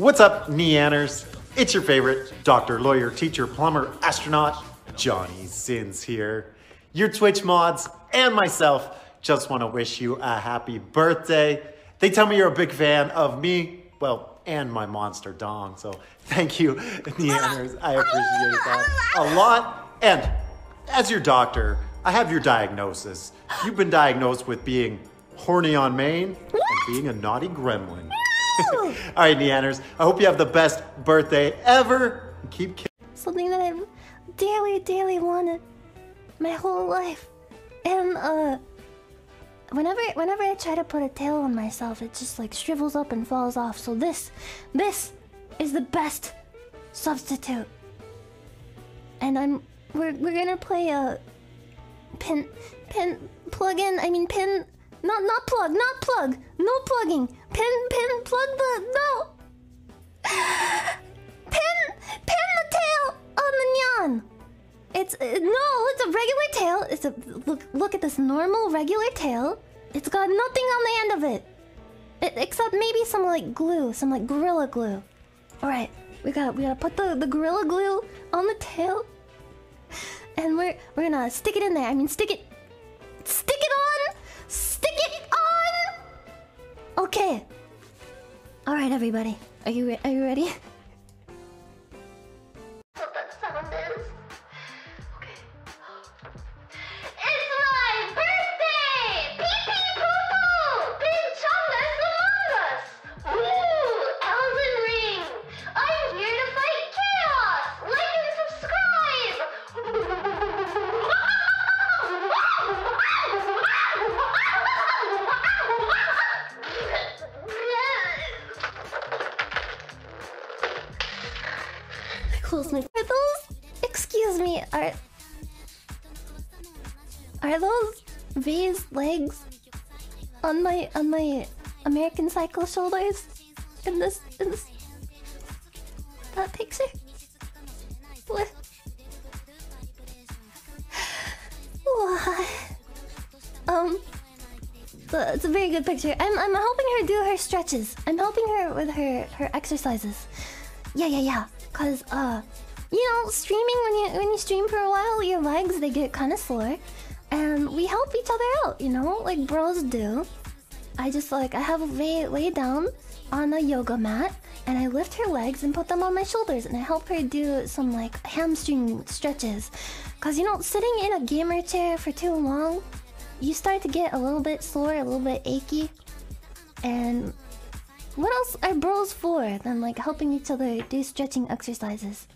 What's up, Nyanners? It's your favorite doctor, lawyer, teacher, plumber, astronaut, Johnny Sins here. Your Twitch mods and myself just want to wish you a happy birthday. They tell me you're a big fan of me, well, and my monster dong. So thank you, Nyanners. I appreciate that a lot. And as your doctor, I have your diagnosis. You've been diagnosed with being horny on main and being a naughty gremlin. All right, Nyanners, I hope you have the best birthday ever. Keep something that I've dearly, dearly wanted my whole life. And uh whenever whenever I try to put a tail on myself, it just like shrivels up and falls off. So this this is the best substitute. And I'm we're we're gonna play a pin pin plug in I mean pin not not plug, not plug, no plugging. Pin pin plug the no Pin pin the tail on the nyan. It's uh, no, it's a regular tail. It's a look. Look at this normal regular tail. It's got nothing on the end of it, it except maybe some like glue, some like gorilla glue. All right, we got we gotta put the the gorilla glue on the tail, and we're we're gonna stick it in there. I mean, stick it, Okay. All right, everybody, are you re- are you ready? My. Are those? Excuse me. Are are those V's legs on my on my American Cycle shoulders in this in this that picture? What? What? Um. It's a very good picture. I'm I'm helping her do her stretches. I'm helping her with her her exercises. Yeah, yeah, yeah. Cause uh, you know, streaming when you when you stream for a while, your legs they get kind of sore, and we help each other out. You know, like bros do. I just like I have Vay lay down on a yoga mat, and I lift her legs and put them on my shoulders, and I help her do some like hamstring stretches. Cause you know, sitting in a gamer chair for too long, you start to get a little bit sore, a little bit achy, and what else are bros for than like helping each other do stretching exercises?